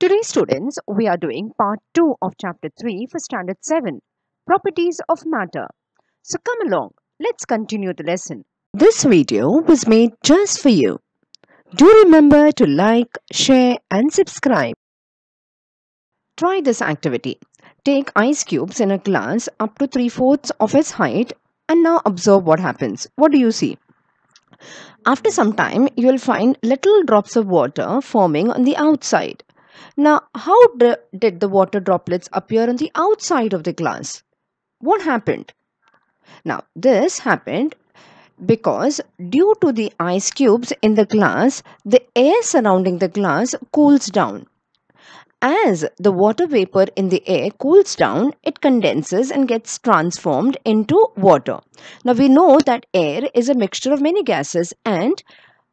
Today, students, we are doing part 2 of chapter 3 for standard 7 Properties of Matter. So, come along, let's continue the lesson. This video was made just for you. Do remember to like, share, and subscribe. Try this activity. Take ice cubes in a glass up to 3 fourths of its height and now observe what happens. What do you see? After some time, you will find little drops of water forming on the outside. Now, how did the water droplets appear on the outside of the glass? What happened? Now, this happened because due to the ice cubes in the glass, the air surrounding the glass cools down. As the water vapor in the air cools down, it condenses and gets transformed into water. Now, we know that air is a mixture of many gases, and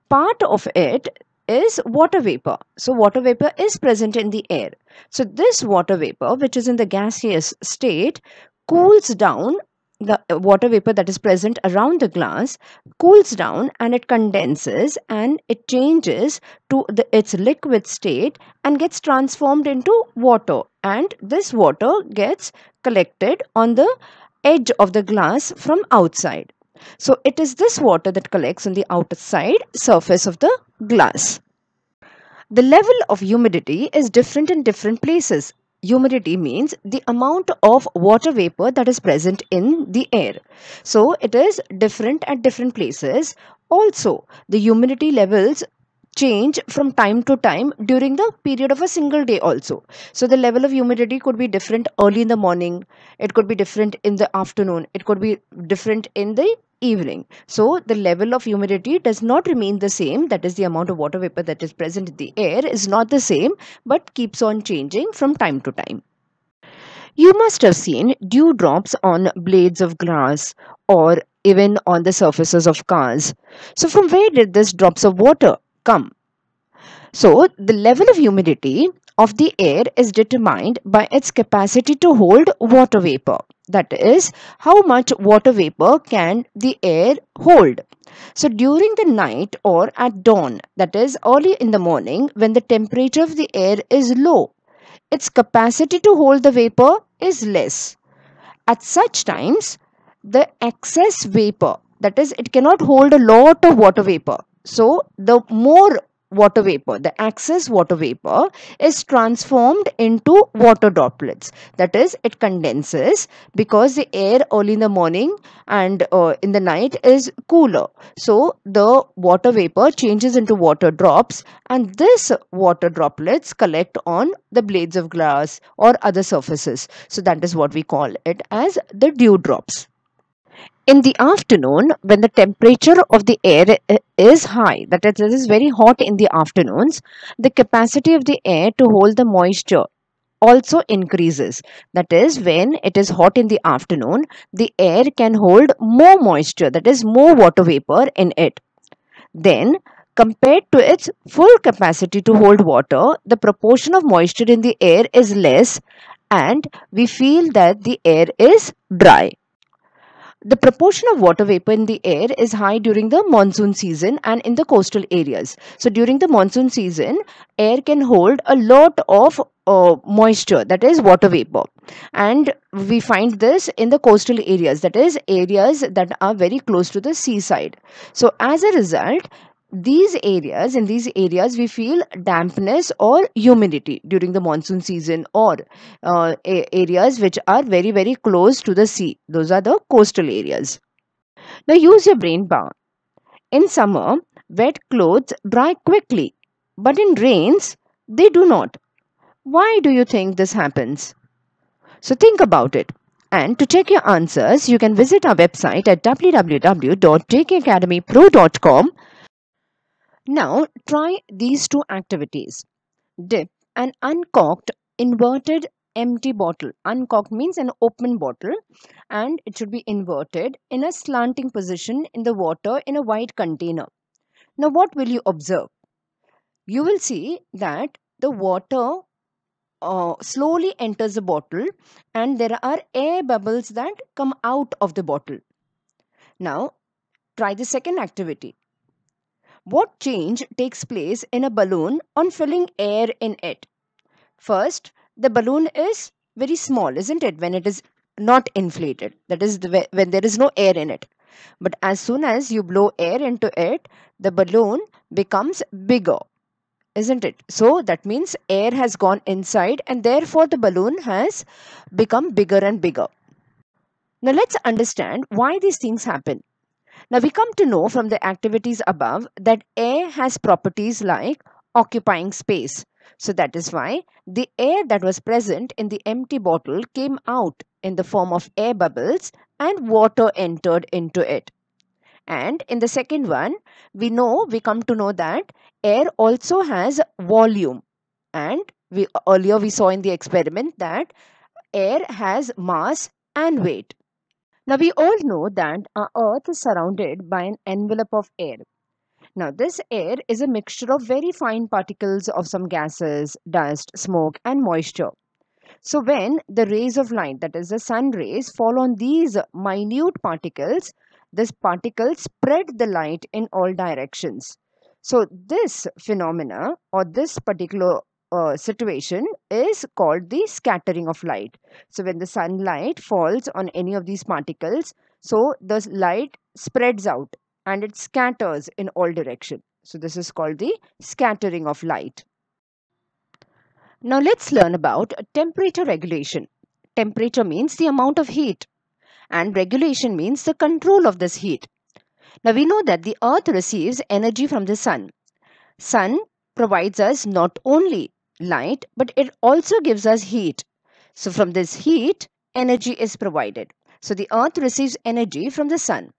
part of it is water vapor. So, water vapor is present in the air. So, this water vapor, which is in the gaseous state, cools down the water vapor that is present around the glass cools down and it condenses and it changes to the, its liquid state and gets transformed into water and this water gets collected on the edge of the glass from outside so it is this water that collects on the outer side surface of the glass. The level of humidity is different in different places. Humidity means the amount of water vapor that is present in the air. So it is different at different places. Also, the humidity levels change from time to time during the period of a single day also. So the level of humidity could be different early in the morning. It could be different in the afternoon. It could be different in the evening. So the level of humidity does not remain the same. That is the amount of water vapor that is present in the air is not the same but keeps on changing from time to time. You must have seen dewdrops on blades of grass or even on the surfaces of cars. So from where did these drops of water come. So, the level of humidity of the air is determined by its capacity to hold water vapor. That is, how much water vapor can the air hold. So, during the night or at dawn, that is early in the morning, when the temperature of the air is low, its capacity to hold the vapor is less. At such times, the excess vapor, that is, it cannot hold a lot of water vapor so the more water vapor, the excess water vapor is transformed into water droplets. That is, it condenses because the air early in the morning and uh, in the night is cooler. So the water vapor changes into water drops and this water droplets collect on the blades of glass or other surfaces. So that is what we call it as the dew drops. In the afternoon, when the temperature of the air uh, is high, that is, it is very hot in the afternoons, the capacity of the air to hold the moisture also increases. That is, when it is hot in the afternoon, the air can hold more moisture, that is, more water vapor in it. Then, compared to its full capacity to hold water, the proportion of moisture in the air is less and we feel that the air is dry. The proportion of water vapor in the air is high during the monsoon season and in the coastal areas. So during the monsoon season, air can hold a lot of uh, moisture, that is water vapor. And we find this in the coastal areas, that is areas that are very close to the seaside. So as a result, these areas in these areas we feel dampness or humidity during the monsoon season or uh, areas which are very very close to the sea. Those are the coastal areas. Now use your brain power. In summer wet clothes dry quickly but in rains they do not. Why do you think this happens? So think about it. And to check your answers, you can visit our website at www.jkacademypro.com now try these two activities. Dip an uncorked inverted empty bottle. Uncorked means an open bottle and it should be inverted in a slanting position in the water in a white container. Now what will you observe? You will see that the water uh, slowly enters the bottle and there are air bubbles that come out of the bottle. Now try the second activity. What change takes place in a balloon on filling air in it? First, the balloon is very small, isn't it? When it is not inflated, that is, when there is no air in it. But as soon as you blow air into it, the balloon becomes bigger, isn't it? So that means air has gone inside and therefore the balloon has become bigger and bigger. Now let's understand why these things happen. Now we come to know from the activities above that air has properties like occupying space. So that is why the air that was present in the empty bottle came out in the form of air bubbles and water entered into it. And in the second one, we know, we come to know that air also has volume. And we earlier we saw in the experiment that air has mass and weight. Now we all know that our earth is surrounded by an envelope of air. Now this air is a mixture of very fine particles of some gases, dust, smoke and moisture. So when the rays of light, that is the sun rays, fall on these minute particles, this particle spread the light in all directions. So this phenomena or this particular uh, situation is called the scattering of light. So when the sunlight falls on any of these particles, so the light spreads out and it scatters in all direction. So this is called the scattering of light. Now let's learn about temperature regulation. Temperature means the amount of heat and regulation means the control of this heat. Now we know that the earth receives energy from the sun. Sun provides us not only light but it also gives us heat. So from this heat energy is provided. So the earth receives energy from the sun.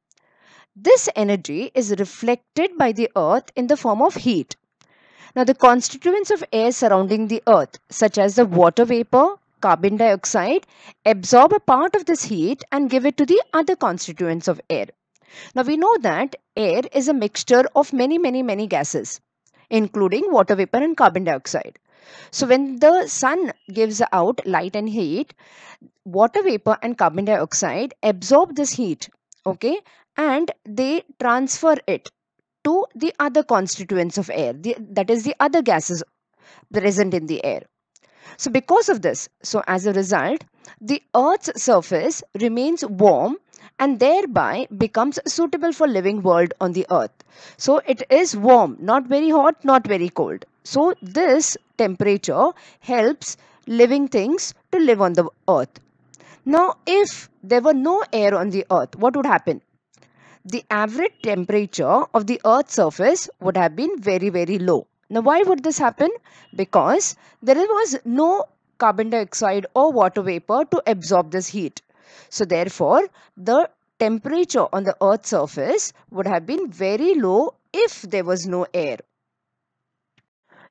This energy is reflected by the earth in the form of heat. Now the constituents of air surrounding the earth such as the water vapor, carbon dioxide absorb a part of this heat and give it to the other constituents of air. Now we know that air is a mixture of many many many gases including water vapor and carbon dioxide. So when the sun gives out light and heat, water vapor and carbon dioxide absorb this heat, okay, and they transfer it to the other constituents of air, the, that is the other gases present in the air. So because of this, so as a result, the earth's surface remains warm and thereby becomes suitable for living world on the earth. So it is warm, not very hot, not very cold. So this temperature helps living things to live on the earth. Now if there were no air on the earth, what would happen? The average temperature of the earth's surface would have been very very low. Now why would this happen? Because there was no carbon dioxide or water vapor to absorb this heat. So therefore the temperature on the earth's surface would have been very low if there was no air.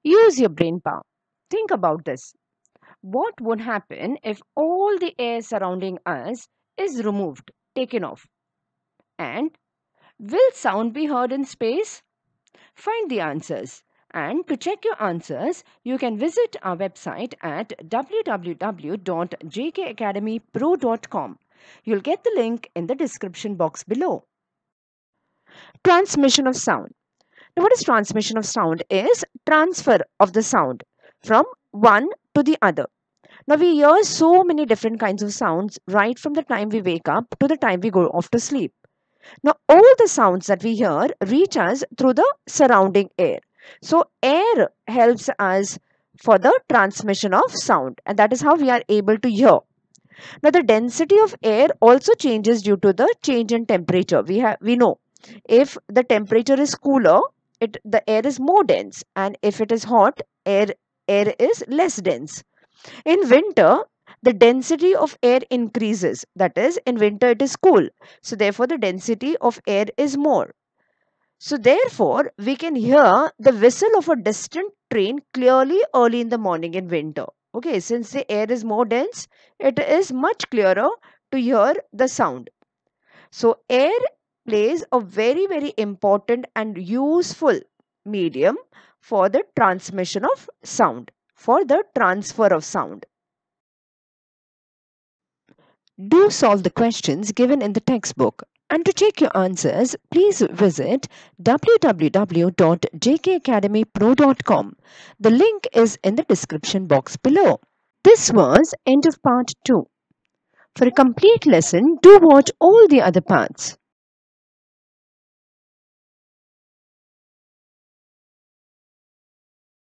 Use your brain power. Think about this. What would happen if all the air surrounding us is removed, taken off? And will sound be heard in space? Find the answers. And to check your answers, you can visit our website at www.jkacademypro.com. You'll get the link in the description box below. Transmission of sound. Now, what is transmission of sound? Is transfer of the sound from one to the other. Now, we hear so many different kinds of sounds right from the time we wake up to the time we go off to sleep. Now, all the sounds that we hear reach us through the surrounding air. So, air helps us for the transmission of sound and that is how we are able to hear. Now, the density of air also changes due to the change in temperature. We have we know if the temperature is cooler, it the air is more dense and if it is hot, air air is less dense. In winter, the density of air increases. That is, in winter it is cool. So, therefore, the density of air is more. So, therefore, we can hear the whistle of a distant train clearly early in the morning in winter. Okay, since the air is more dense, it is much clearer to hear the sound. So, air plays a very, very important and useful medium for the transmission of sound, for the transfer of sound. Do solve the questions given in the textbook And to check your answers, please visit www.jkacademypro.com. The link is in the description box below. This was end of part 2. For a complete lesson, do watch all the other parts.